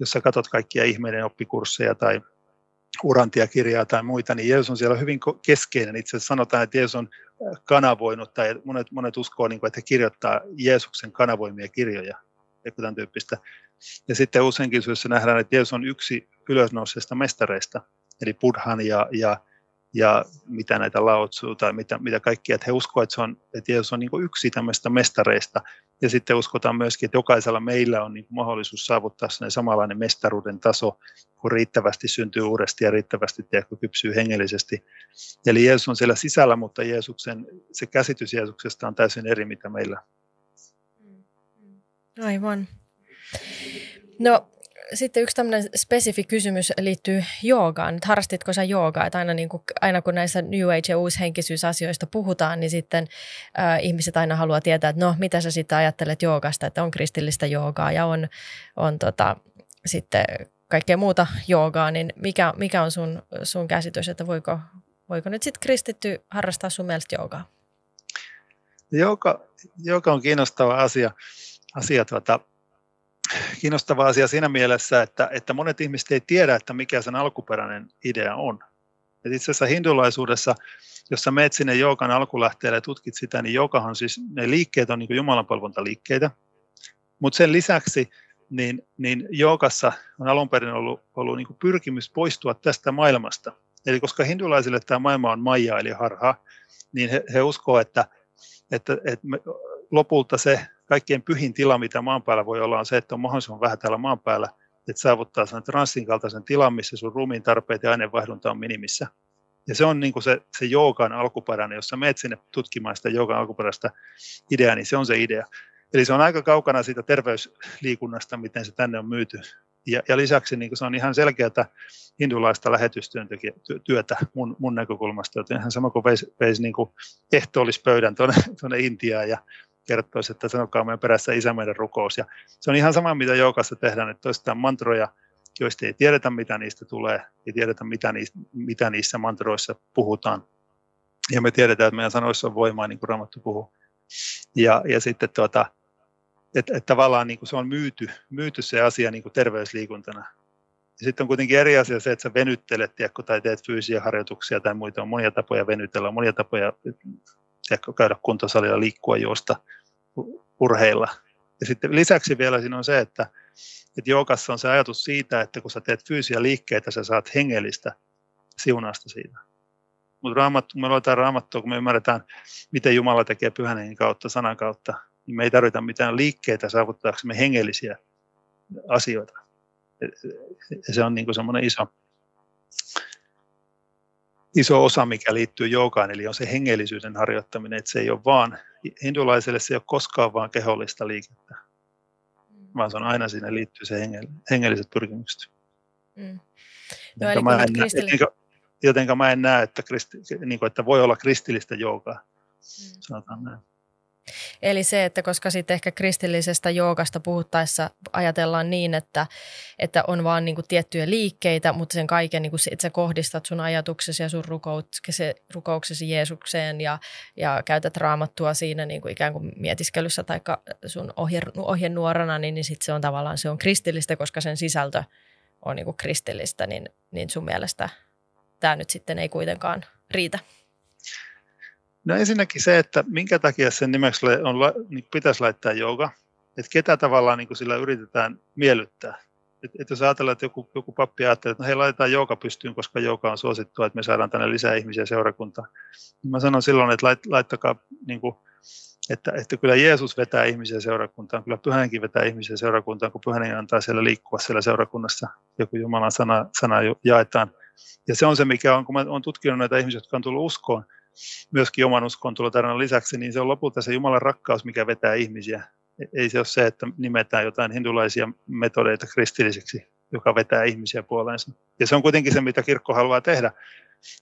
jos sä katsot kaikkia ihmeiden oppikursseja tai urantia kirjaa tai muita, niin Jeesus on siellä hyvin keskeinen. Itse asiassa sanotaan, että Jeesus on äh, kanavoinut, tai monet, monet uskoo, niin kuin, että he kirjoittaa Jeesuksen kanavoimia kirjoja, ja tämän tyyppistä. Ja sitten useinkin syyssä nähdään, että Jeesus on yksi ylösnouseista mestareista, eli Buddhan ja, ja ja mitä näitä laotsuu tai mitä, mitä kaikkia, että he uskovat, että, se on, että Jeesus on niin yksi tämmöistä mestareista. Ja sitten uskotaan myöskin, että jokaisella meillä on niin mahdollisuus saavuttaa sellainen samanlainen mestaruuden taso, kun riittävästi syntyy uudesti ja riittävästi tiedätkö, kypsyy hengellisesti. Eli Jeesus on siellä sisällä, mutta Jeesuksen, se käsitys Jeesuksesta on täysin eri, mitä meillä. Aivan. No sitten yksi tämmöinen spesifi kysymys liittyy joogaan. Nyt harrastitko sä joogaa? Että aina, niin kuin, aina kun näissä New Age- ja uushenkisyysasioista puhutaan, niin sitten äh, ihmiset aina haluaa tietää, että no, mitä sä sitten ajattelet joogasta, että on kristillistä joogaa ja on, on tota, sitten kaikkea muuta joogaa, niin mikä, mikä on sun, sun käsitys, että voiko, voiko nyt sitten kristitty harrastaa sun mielestä joogaa? Joka, joka on kiinnostava asia. asia tuota, kiinnostava asia siinä mielessä, että, että monet ihmiset ei tiedä, että mikä sen alkuperäinen idea on. Et itse asiassa hindulaisuudessa, jos sä meet sinne joukan alkulähteelle ja tutkit sitä, niin joukahan siis, ne liikkeet on niin jumalanpalvontaliikkeitä. Mutta sen lisäksi niin, niin joukassa on alun perin ollut, ollut niin pyrkimys poistua tästä maailmasta. Eli koska hindulaisille tämä maailma on maija eli harha, niin he, he uskovat, että, että, että me, lopulta se kaikkein pyhin tila, mitä maan päällä voi olla, on se, että on mahdollisimman vähän täällä maan päällä, että saavuttaa sen transsin kaltaisen tilan, missä sun ruumiin tarpeet ja aineenvaihdunta on minimissä. Ja se on niin kuin se, se joogan alkuperäinen, jos sä menet sinne tutkimaan sitä joogan alkuperäistä ideaa, niin se on se idea. Eli se on aika kaukana siitä terveysliikunnasta, miten se tänne on myyty. Ja, ja lisäksi niin se on ihan selkeää hindulaista lähetystyötä mun, mun näkökulmasta, joten ihan sama kuin veisi, veisi niin ehtoollispöydän tuonne Intiaan ja kertoisi, että sanokaa meidän perässä isä meidän rukous. Ja se on ihan sama, mitä joukassa tehdään, että toistetaan mantroja, joista ei tiedetä, mitä niistä tulee, ei tiedetä, mitä niissä, mitä niissä mantroissa puhutaan. Ja me tiedetään, että meidän sanoissa on voimaa, niin kuin Raamattu puhuu. Ja, ja sitten tuota, että et tavallaan niin kuin se on myyty, myyty se asia niin kuin terveysliikuntana. Ja sitten on kuitenkin eri asia se, että sä venyttelet tiedätkö, tai teet fyysisiä harjoituksia tai muita. On monia tapoja venytellä, on monia tapoja tiedätkö, käydä kuntosalilla, liikkua, juosta, urheilla. Ja sitten lisäksi vielä siinä on se, että, että joogassa on se ajatus siitä, että kun sä teet fyysisiä liikkeitä, sä saat hengellistä siunasta siitä. Mutta raamattu, kun me luetaan raamattua, kun me ymmärretään, miten Jumala tekee pyhän kautta, sanan kautta, niin me ei tarvita mitään liikkeitä saavuttaaksemme hengellisiä asioita. Ja se on niin semmoinen iso, iso osa, mikä liittyy joukaan, eli on se hengellisyyden harjoittaminen, että se ei ole vaan, hindulaiselle se ei ole koskaan vaan kehollista liikettä, vaan se on aina siinä liittyy se hengelliset pyrkimykset. Mm. No, eli mä en, kristillinen... jotenka mä en näe, että, kristi, niin kuin, että voi olla kristillistä joukaa, mm. sanotaan näin. Eli se, että koska sitten ehkä kristillisestä joogasta puhuttaessa ajatellaan niin, että, että on vaan niin kuin tiettyjä liikkeitä, mutta sen kaiken, niin kuin, että sä kohdistat sun ajatuksesi ja sun rukouksesi, rukouksesi Jeesukseen ja, ja käytät raamattua siinä niin kuin ikään kuin mietiskelyssä tai sun ohje, ohjenuorana, niin, niin sitten se on tavallaan se on kristillistä, koska sen sisältö on niin kuin kristillistä, niin, niin sun mielestä tämä nyt sitten ei kuitenkaan riitä. No ensinnäkin se, että minkä takia sen nimeksi on, niin pitäisi laittaa jooga, että ketä tavallaan niin sillä yritetään miellyttää. Et, et jos ajatellaan, että joku, joku pappi ajattelee, että no hei, laitetaan jooga pystyyn, koska jooga on suosittua, että me saadaan tänne lisää ihmisiä seurakuntaan. Niin mä sanon silloin, että lait, laittakaa, niin kuin, että, että kyllä Jeesus vetää ihmisiä seurakuntaan, kyllä Pyhänkin vetää ihmisiä seurakuntaan, kun Pyhänkin antaa siellä liikkua siellä seurakunnassa, joku Jumalan sana, sana jaetaan. Ja se on se, mikä on, kun mä olen tutkinut näitä ihmisiä, jotka on tullut uskoon, myöskin oman uskontulotarinan lisäksi, niin se on lopulta se Jumalan rakkaus, mikä vetää ihmisiä. Ei se ole se, että nimetään jotain hindulaisia metodeita kristillisiksi, joka vetää ihmisiä puoleensa. Ja se on kuitenkin se, mitä kirkko haluaa tehdä,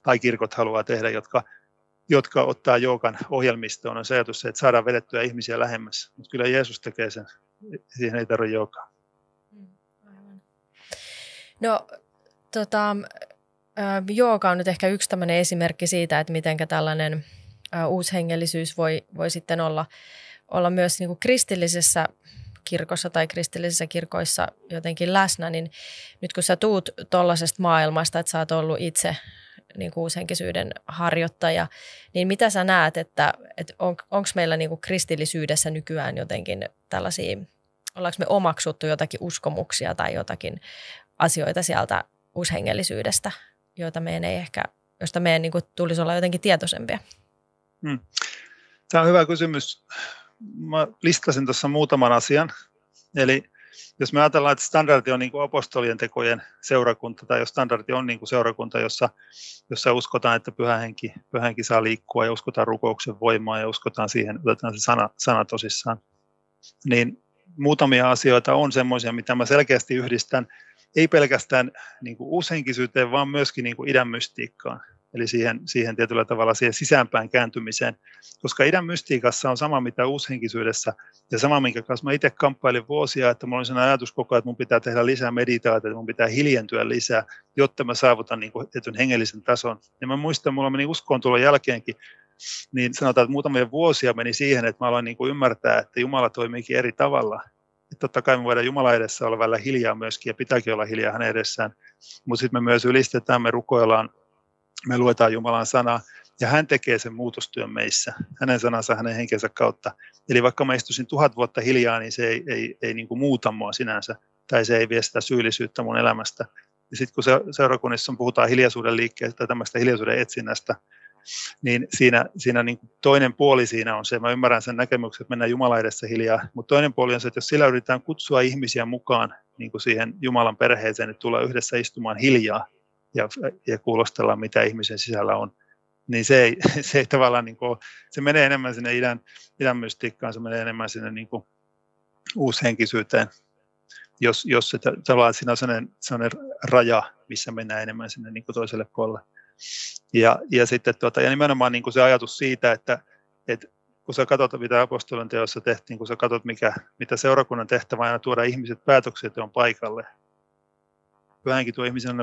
tai kirkot haluaa tehdä, jotka, jotka ottaa joukan ohjelmistoon. On se ajatus, että saadaan vedettyä ihmisiä lähemmäs. Mutta kyllä Jeesus tekee sen. Siihen ei tarvitse joukaa. Mm, no, tota, jooga on nyt ehkä yksi tämmöinen esimerkki siitä, että miten tällainen uushengellisyys voi, voi sitten olla, olla myös niin kuin kristillisessä kirkossa tai kristillisissä kirkoissa jotenkin läsnä, niin nyt kun sä tuut tuollaisesta maailmasta, että sä oot ollut itse niin kuin uushenkisyyden harjoittaja, niin mitä sä näet, että, että on, onko meillä niin kuin kristillisyydessä nykyään jotenkin tällaisia, ollaanko me omaksuttu jotakin uskomuksia tai jotakin asioita sieltä uushengellisyydestä joita meidän ei ehkä, josta meidän niin kuin, tulisi olla jotenkin tietoisempia? Hmm. Tämä on hyvä kysymys. Mä listasin tuossa muutaman asian. Eli jos me ajatellaan, että standardi on niin kuin apostolien tekojen seurakunta, tai jos standardi on niin kuin seurakunta, jossa, jossa uskotaan, että pyhähenki, pyhähenki saa liikkua ja uskotaan rukouksen voimaa ja uskotaan siihen, otetaan se sana, sana tosissaan, niin muutamia asioita on semmoisia, mitä mä selkeästi yhdistän ei pelkästään niin kuin vaan myöskin niin kuin idän mystiikkaan. Eli siihen, siihen tietyllä tavalla siihen sisäänpäin kääntymiseen. Koska idän mystiikassa on sama mitä uushenkisyydessä ja sama, minkä kanssa mä itse kamppailin vuosia, että mulla on sellainen ajatus koko ajan, että mun pitää tehdä lisää meditaatiota, mun pitää hiljentyä lisää, jotta mä saavutan niin kuin tietyn hengellisen tason. Ja mä muistan, mulla meni uskoon tulon jälkeenkin, niin sanotaan, että muutamia vuosia meni siihen, että mä aloin niin kuin ymmärtää, että Jumala toimiikin eri tavalla totta kai me voidaan Jumala edessä olla välillä hiljaa myöskin ja pitääkin olla hiljaa hänen edessään, mutta sitten me myös ylistetään, me rukoillaan, me luetaan Jumalan sanaa ja hän tekee sen muutostyön meissä, hänen sanansa hänen henkensä kautta. Eli vaikka mä istuisin tuhat vuotta hiljaa, niin se ei, ei, ei niin kuin muuta mua sinänsä tai se ei vie sitä syyllisyyttä mun elämästä. Ja sitten kun seurakunnissa puhutaan hiljaisuuden liikkeestä tai tämmöistä hiljaisuuden etsinnästä, niin siinä, siinä niin toinen puoli siinä on se, mä ymmärrän sen näkemyksen, että mennään Jumala edessä hiljaa, mutta toinen puoli on se, että jos sillä yritetään kutsua ihmisiä mukaan niin kuin siihen Jumalan perheeseen, että tulee yhdessä istumaan hiljaa ja, ja kuulostellaan, mitä ihmisen sisällä on, niin se ei, se ei tavallaan, niin kuin, se menee enemmän sinne idän, idän mystiikkaan, se menee enemmän sinne niin kuin uushenkisyyteen, jos, jos se, tavallaan siinä on sellainen, sellainen raja, missä mennään enemmän sinne niin kuin toiselle puolelle. Ja, ja sitten tuota, ja nimenomaan niin kuin se ajatus siitä, että, että kun sä katsot, mitä apostolien teossa tehtiin, kun sä katsot, mikä, mitä seurakunnan tehtävä aina tuoda ihmiset on paikalle. Pyhänkin tuo ihmisen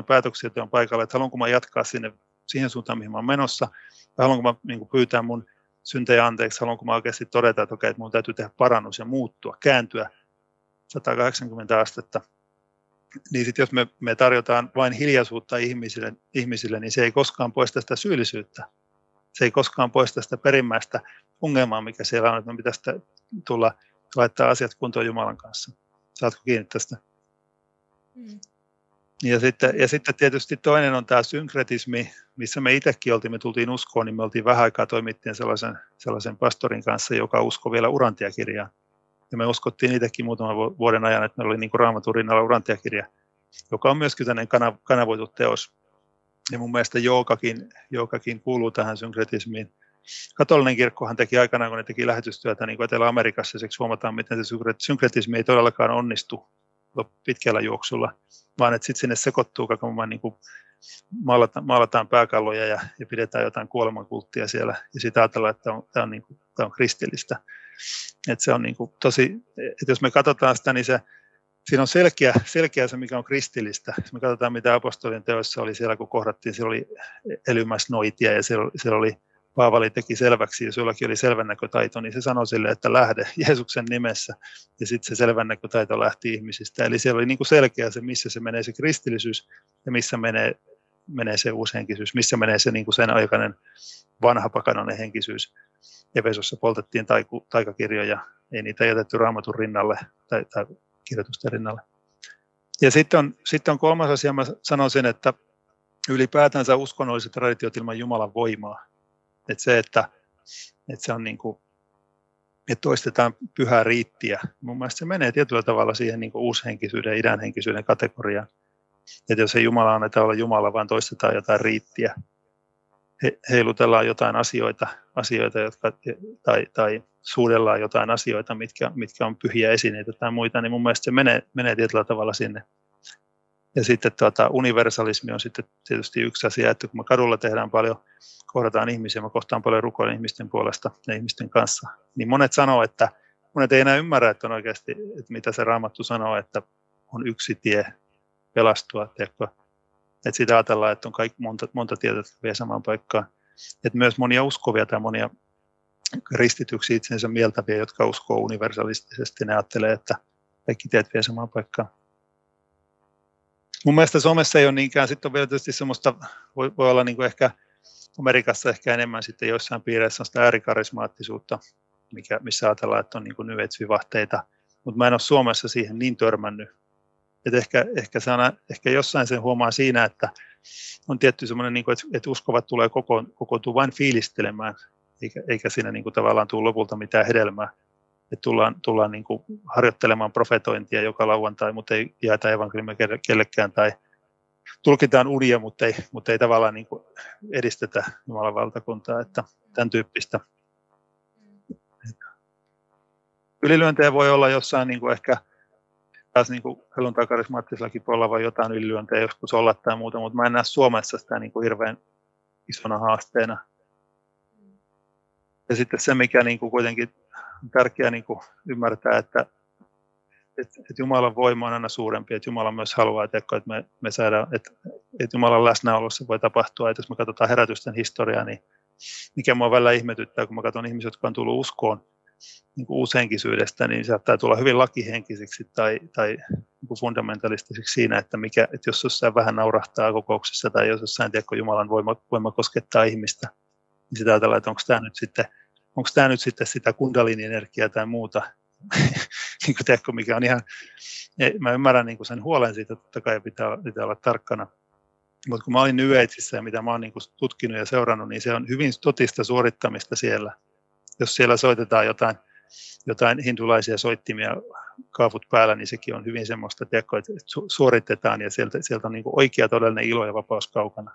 on paikalle, että haluanko mä jatkaa sinne siihen suuntaan, mihin mä olen menossa, vai haluanko mä niin kuin pyytää mun syntejä anteeksi, haluanko mä oikeasti todeta, että okei, että mun täytyy tehdä parannus ja muuttua, kääntyä 180 astetta niin sitten jos me, me tarjotaan vain hiljaisuutta ihmisille, ihmisille, niin se ei koskaan poista sitä syyllisyyttä. Se ei koskaan poista sitä perimmäistä ongelmaa, mikä siellä on, että me pitäisi tulla laittaa asiat kuntoon Jumalan kanssa. Saatko kiinni tästä? Mm. Ja sitten, ja sitten tietysti toinen on tämä synkretismi, missä me itsekin oltiin, me tultiin uskoon, niin me oltiin vähän aikaa toimittiin sellaisen, sellaisen pastorin kanssa, joka uskoi vielä urantiakirjaa. Ja me uskottiin itsekin muutaman vuoden ajan, että meillä oli niin raamatun rinnalla urantiakirja, joka on myöskin tämmöinen kanavoitu teos. Ja mun mielestä jookakin, jookakin kuuluu tähän synkretismiin. Katolinen kirkkohan teki aikanaan, kun ne teki lähetystyötä niin kuin Etelä-Amerikassa, ja huomataan, miten se synkretismi ei todellakaan onnistu pitkällä juoksulla, vaan että sitten sinne sekoittuu koko ajan niin maalataan, maalataan pääkalloja ja, ja, pidetään jotain kuolemankulttia siellä, ja sitten ajatellaan, että tämä on, on, niin kuin, on kristillistä. Et se on niin kuin tosi, että jos me katsotaan sitä, niin se, siinä on selkeä, selkeä se, mikä on kristillistä. Jos me katsotaan, mitä apostolien teoissa oli siellä, kun kohdattiin, siellä oli noitia ja siellä, siellä oli Paavali teki selväksi, jos jollakin oli selvännäkötaito, niin se sanoi sille, että lähde Jeesuksen nimessä. Ja sitten se selvännäkötaito lähti ihmisistä. Eli siellä oli niin kuin selkeä se, missä se menee se kristillisyys ja missä menee, menee se uushenkisyys, missä menee se niin kuin sen aikainen vanha pakanainen henkisyys. Efesossa poltettiin taiku, taikakirjoja, ei niitä jätetty raamatun rinnalle tai, tai kirjoitusten rinnalle. Ja sitten on, sitten on kolmas asia, mä sanoisin, että ylipäätänsä uskonnolliset traditiot ilman Jumalan voimaa. Että se, että, että se on niin kuin, että toistetaan pyhää riittiä. Mun mielestä se menee tietyllä tavalla siihen niin uushenkisyyden ja idänhenkisyyden kategoriaan. Että jos ei Jumala anneta olla Jumala, vaan toistetaan jotain riittiä, he, heilutellaan jotain asioita, asioita jotka, tai, tai suudellaan jotain asioita, mitkä, mitkä on pyhiä esineitä tai muita, niin mun mielestä se menee, menee tietyllä tavalla sinne. Ja sitten tuota, universalismi on sitten tietysti yksi asia, että kun me kadulla tehdään paljon, kohdataan ihmisiä, mä kohtaan paljon rukoilen ihmisten puolesta ja ihmisten kanssa, niin monet sanoo, että monet ei enää ymmärrä, että on oikeasti, että mitä se raamattu sanoo, että on yksi tie pelastua? Että sitä ajatellaan, että on kaikki monta, monta tietä, jotka vie samaan paikkaan. Että myös monia uskovia tai monia kristityksi itsensä mieltäviä, jotka uskoo universalistisesti, ne ajattelee, että kaikki tiet vie samaan paikkaan. Mun mielestä somessa ei ole niinkään, sitten on vielä tietysti semmoista, voi, voi olla niin kuin ehkä Amerikassa ehkä enemmän sitten joissain piireissä on sitä äärikarismaattisuutta, mikä, missä ajatellaan, että on niin kuin mutta mä en ole Suomessa siihen niin törmännyt. Et ehkä, ehkä, sana, ehkä jossain sen huomaa siinä, että on tietty semmoinen, niin kuin, että, uskovat tulee koko, kokoontua vain fiilistelemään, eikä, eikä siinä niin kuin tavallaan tule lopulta mitään hedelmää. Että tullaan, tullaan niin kuin harjoittelemaan profetointia joka lauantai, mutta ei jaeta evankeliumia kellekään tai tulkitaan unia, mutta ei, mutta ei tavallaan niin kuin edistetä Jumalan valtakuntaa, että tämän tyyppistä. Ylilyöntejä voi olla jossain niin kuin ehkä taas niin helluntai-karismaattisellakin puolella voi jotain ylilyöntejä joskus olla tai muuta, mutta mä en näe Suomessa sitä niin kuin hirveän isona haasteena. Ja sitten se, mikä niin kuin kuitenkin on tärkeää niin kuin ymmärtää, että että, että Jumalan voima on aina suurempi, että Jumala myös haluaa, että, että me, me saadaan, että, että Jumalan läsnäolossa voi tapahtua, että jos me katsotaan herätysten historiaa, niin mikä mua välillä ihmetyttää, kun mä katson ihmisiä, jotka on tullut uskoon niin kuin uushenkisyydestä, niin saattaa tulla hyvin lakihenkisiksi tai, tai niin kuin fundamentalistisiksi siinä, että, mikä, että jos jossain vähän naurahtaa kokouksessa tai jos jossain tiedä, Jumalan voima, voima koskettaa ihmistä, niin sitä ajatellaan, että onko tämä nyt sitten, onko tämä nyt sitten sitä kundalini-energiaa tai muuta, niin kuin tiedätkö, mikä on ihan, mä ymmärrän niin kuin sen huolen siitä, että totta kai pitää, pitää olla tarkkana. Mutta kun mä olin ja mitä mä oon niin tutkinut ja seurannut, niin se on hyvin totista suorittamista siellä. Jos siellä soitetaan jotain, jotain hindulaisia soittimia kaavut päällä, niin sekin on hyvin semmoista, tiedätkö, että suoritetaan ja sieltä, sieltä on niin oikea todellinen ilo ja vapaus kaukana.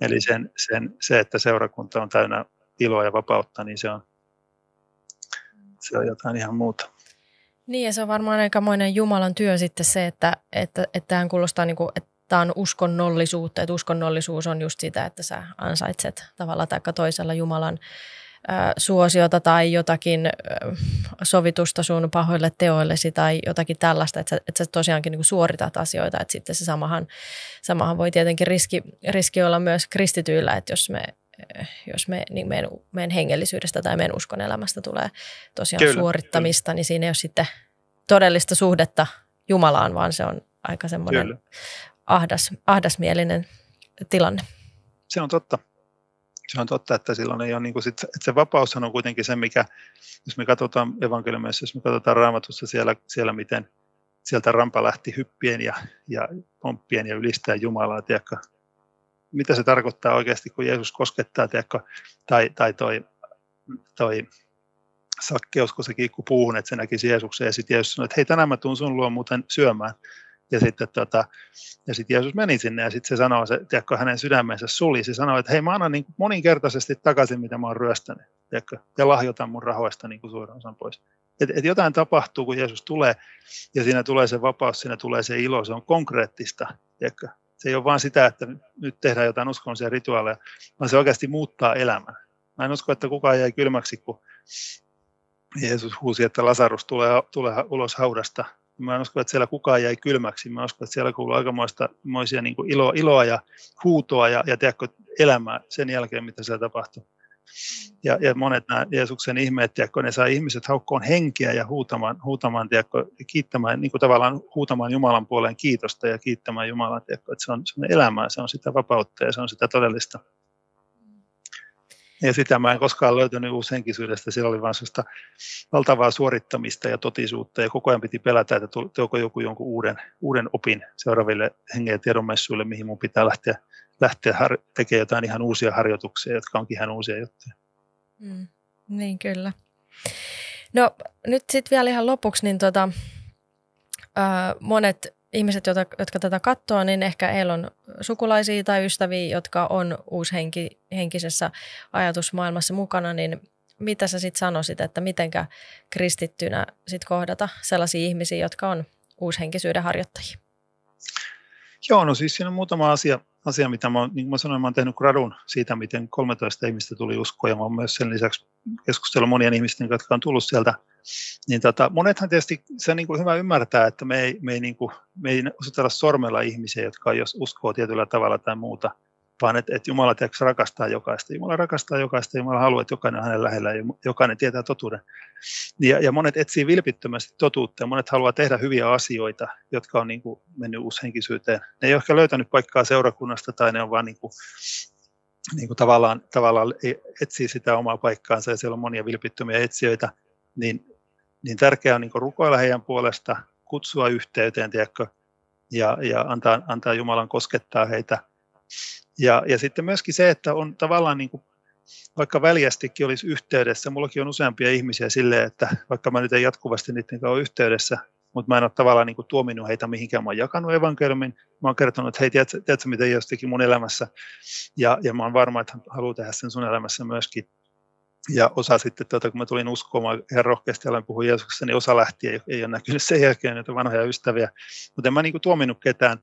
Eli sen, sen, se, että seurakunta on täynnä iloa ja vapautta, niin se on, se on jotain ihan muuta. Niin ja se on varmaan aikamoinen Jumalan työ sitten se, että, että, että tähän kuulostaa niin kuin, että tämä on uskonnollisuutta, että uskonnollisuus on just sitä, että sä ansaitset tavalla tai toisella Jumalan suosiota tai jotakin sovitusta sun pahoille teoillesi tai jotakin tällaista, että sä, että sä tosiaankin niin kuin suoritat asioita, että sitten se samahan, samahan voi tietenkin riski, riski olla myös kristityillä, että jos me jos me, niin meidän, meidän hengellisyydestä tai meidän uskonelämästä tulee tosiaan kyllä, suorittamista, kyllä. niin siinä ei ole sitten todellista suhdetta Jumalaan, vaan se on, aika semmoinen ahdas, ahdasmielinen tilanne. Se on totta. Se on totta, että silloin ei ole, niin kuin sit, että se vapaushan on kuitenkin se, mikä, jos me katsotaan evankeliumissa, jos me katsotaan raamatussa siellä, siellä miten sieltä rampa lähti hyppien ja, ja pomppien ja ylistää Jumalaa, tiedätkö? mitä se tarkoittaa oikeasti, kun Jeesus koskettaa, tiedätkö? tai, tai toi, toi sakkeus, kun se kiikku puuhun, että se näkisi Jeesuksen, ja sitten Jeesus sanoi, että hei, tänään mä tuun sun luo muuten syömään. Ja sitten tota, ja sit Jeesus meni sinne ja sitten se sanoo, se, tiedätkö, hänen sydämensä suli. Se sanoi, että hei mä annan niin moninkertaisesti takaisin, mitä mä oon ryöstänyt. Tiedätkö, ja lahjoitan mun rahoista niin kuin suurin osan pois. Et, et jotain tapahtuu, kun Jeesus tulee ja siinä tulee se vapaus, siinä tulee se ilo, se on konkreettista. Tiedätkö? Se ei ole vain sitä, että nyt tehdään jotain uskonnollisia rituaaleja, vaan se oikeasti muuttaa elämän. Mä en usko, että kukaan jäi kylmäksi, kun Jeesus huusi, että Lasarus tulee, tulee ulos haudasta. Mä en usko, että siellä kukaan jäi kylmäksi. Mä uskon, että siellä kuuluu aikamoista moisia niin iloa, iloa ja huutoa ja, ja tiedätkö, elämää sen jälkeen, mitä siellä tapahtui. Ja, ja monet nämä Jeesuksen ihmeet, tiedätkö, ne saa ihmiset haukkoon henkeä ja huutamaan, huutamaan tiedätkö, kiittämään, niin kuin tavallaan huutamaan Jumalan puoleen kiitosta ja kiittämään Jumalaa, tiedätkö, että se on, se on elämää, se on sitä vapautta ja se on sitä todellista ja sitä mä en koskaan löytänyt uushenkisyydestä. Siellä oli vain sellaista valtavaa suorittamista ja totisuutta ja koko ajan piti pelätä, että tuoko joku jonkun uuden, uuden opin seuraaville hengen ja tiedonmessuille, mihin mun pitää lähteä, lähteä har- tekemään jotain ihan uusia harjoituksia, jotka onkin ihan uusia juttuja. Mm, niin kyllä. No nyt sitten vielä ihan lopuksi, niin tota, äh, monet ihmiset, jotka, jotka tätä katsoo, niin ehkä heillä on sukulaisia tai ystäviä, jotka on uushenkisessä ajatusmaailmassa mukana, niin mitä sä sitten sanoisit, että mitenkä kristittynä sit kohdata sellaisia ihmisiä, jotka on uushenkisyyden harjoittajia? Joo, no siis siinä on muutama asia, asia mitä mä, niin kuin mä sanoin, mä olen tehnyt gradun siitä, miten 13 ihmistä tuli uskoa, ja mä olen myös sen lisäksi keskustellut monien ihmisten, jotka on tullut sieltä niin tota, monethan tietysti, se on niin kuin hyvä ymmärtää, että me ei, me ei, niin kuin, me ei osoitella sormella ihmisiä, jotka jos uskoo tietyllä tavalla tai muuta, vaan että, että Jumala tiedätkö, rakastaa jokaista. Jumala rakastaa jokaista, Jumala haluaa, että jokainen on hänen lähellä ja jokainen tietää totuuden. Ja, ja monet etsii vilpittömästi totuutta ja monet haluaa tehdä hyviä asioita, jotka on niin kuin mennyt uushenkisyyteen. Ne ei ole ehkä löytänyt paikkaa seurakunnasta tai ne on vaan niin kuin, niin kuin tavallaan, tavallaan etsii sitä omaa paikkaansa ja siellä on monia vilpittömiä etsijöitä, niin niin tärkeää on niin rukoilla heidän puolesta, kutsua yhteyteen, tiedätkö, ja, ja antaa, antaa Jumalan koskettaa heitä. Ja, ja sitten myöskin se, että on tavallaan niin kuin, vaikka väljästikin olisi yhteydessä, mullakin on useampia ihmisiä silleen, että vaikka mä nyt en jatkuvasti niiden kanssa ole yhteydessä, mutta mä en ole tavallaan niin kuin tuominut heitä mihinkään. Mä oon jakanut evankeliumin, mä oon kertonut, että hei, tiedätkö, tiedätkö mitä Jeesus teki mun elämässä, ja, ja mä oon varma, että haluaa tehdä sen sun elämässä myöskin. Ja osa sitten, tuota, kun mä tulin uskomaan ihan rohkeasti aloin puhua Jeesuksesta, niin osa lähti, ei, ei ole näkynyt sen jälkeen näitä vanhoja ystäviä. Mutta en mä niin kuin tuominut ketään.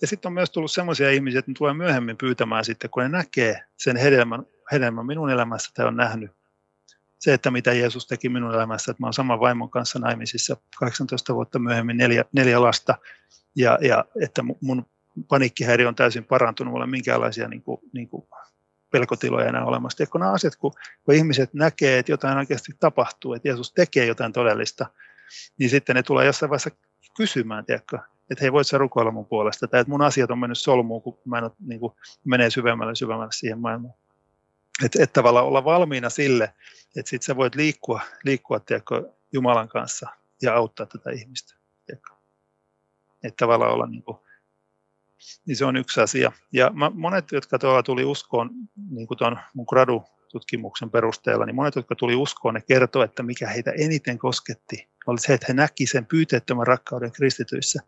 Ja sitten on myös tullut sellaisia ihmisiä, että ne tulee myöhemmin pyytämään sitten, kun ne näkee sen hedelmän, hedelmän minun elämässä tai on nähnyt. Se, että mitä Jeesus teki minun elämässä, että mä oon saman vaimon kanssa naimisissa 18 vuotta myöhemmin neljä, neljä lasta. Ja, ja että mun paniikkihäiriö on täysin parantunut, mulla minkäänlaisia niin kuin, niin kuin pelkotiloja enää olemassa. Kun nämä asiat, kun, kun ihmiset näkee, että jotain oikeasti tapahtuu, että Jeesus tekee jotain todellista, niin sitten ne tulee jossain vaiheessa kysymään, tiedätkö, että hei, voit sä rukoilla mun puolesta, tai että mun asiat on mennyt solmuun, kun mä en ole, niin kuin, menee syvemmälle syvemmälle siihen maailmaan. Että et tavallaan olla valmiina sille, että sitten sä voit liikkua, liikkua tiedätkö, Jumalan kanssa ja auttaa tätä ihmistä. Että tavallaan olla niin kuin, niin se on yksi asia. Ja monet, jotka tuolla tuli uskoon, niin kuin tuon mun gradu-tutkimuksen perusteella, niin monet, jotka tuli uskoon, ne kertoo, että mikä heitä eniten kosketti, oli se, että he näki sen pyyteettömän rakkauden kristityissä.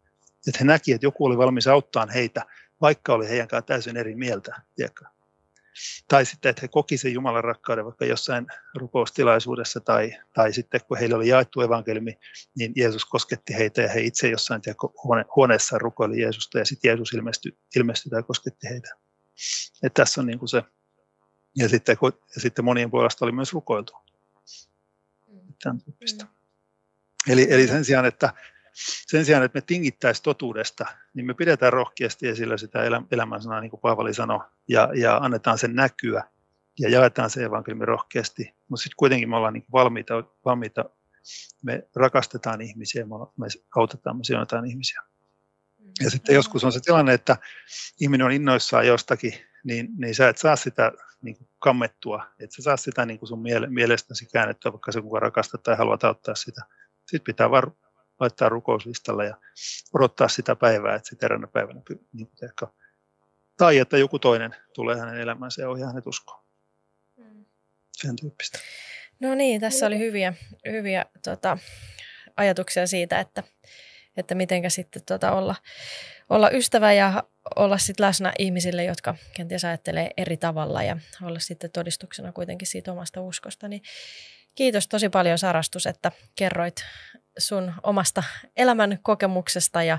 Että he näki, että joku oli valmis auttaa heitä, vaikka oli heidän kanssaan täysin eri mieltä. Tiedätkö? Tai sitten, että he koki sen Jumalan rakkauden vaikka jossain rukoustilaisuudessa tai, tai sitten kun heille oli jaettu evankeliumi, niin Jeesus kosketti heitä ja he itse jossain huone, huoneessaan rukoili Jeesusta ja sitten Jeesus ilmestyi, ilmestyi tai kosketti heitä. Et tässä on niin kuin se. Ja sitten, ja sitten monien puolesta oli myös rukoiltu. Tämän Mm. Eli, eli sen sijaan, että sen sijaan, että me tingittäisiin totuudesta, niin me pidetään rohkeasti esillä sitä elämän sanaa, niin kuin Paavali sanoi, ja, ja annetaan sen näkyä ja jaetaan se evankeliumi rohkeasti. Mutta sitten kuitenkin me ollaan niin valmiita, valmiita, me rakastetaan ihmisiä, me, me autetaan, me sijoitetaan ihmisiä. Ja sitten joskus on se tilanne, että ihminen on innoissaan jostakin, niin, niin sä et saa sitä niin kuin kammettua, että sä saa sitä niin kuin sun miele, mielestäsi käännettyä, vaikka se kuka rakastaa tai haluaa auttaa sitä. Sitten pitää vaan laittaa rukouslistalle ja odottaa sitä päivää, että sitten eräänä päivänä niin ehkä, tai että joku toinen tulee hänen elämänsä ja ohjaa hänet uskoon. Mm. Sen tyyppistä. No niin, tässä oli hyviä, hyviä tota, ajatuksia siitä, että, että mitenkä sitten tota, olla, olla ystävä ja olla sitten läsnä ihmisille, jotka kenties ajattelee eri tavalla ja olla sitten todistuksena kuitenkin siitä omasta uskosta. Niin kiitos tosi paljon Sarastus, että kerroit sun omasta elämän kokemuksesta ja,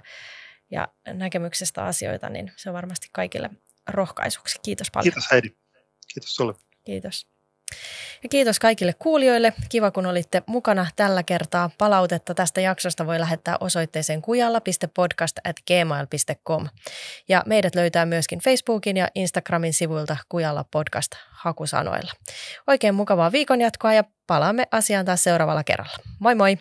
ja näkemyksestä asioita, niin se on varmasti kaikille rohkaisuksi. Kiitos paljon. Kiitos Heidi. Kiitos sulle. Kiitos. Ja kiitos kaikille kuulijoille. Kiva, kun olitte mukana tällä kertaa. Palautetta tästä jaksosta voi lähettää osoitteeseen kujalla.podcast.gmail.com. Ja meidät löytää myöskin Facebookin ja Instagramin sivuilta Kujalla podcast hakusanoilla. Oikein mukavaa viikonjatkoa ja palaamme asiaan taas seuraavalla kerralla. Moi moi!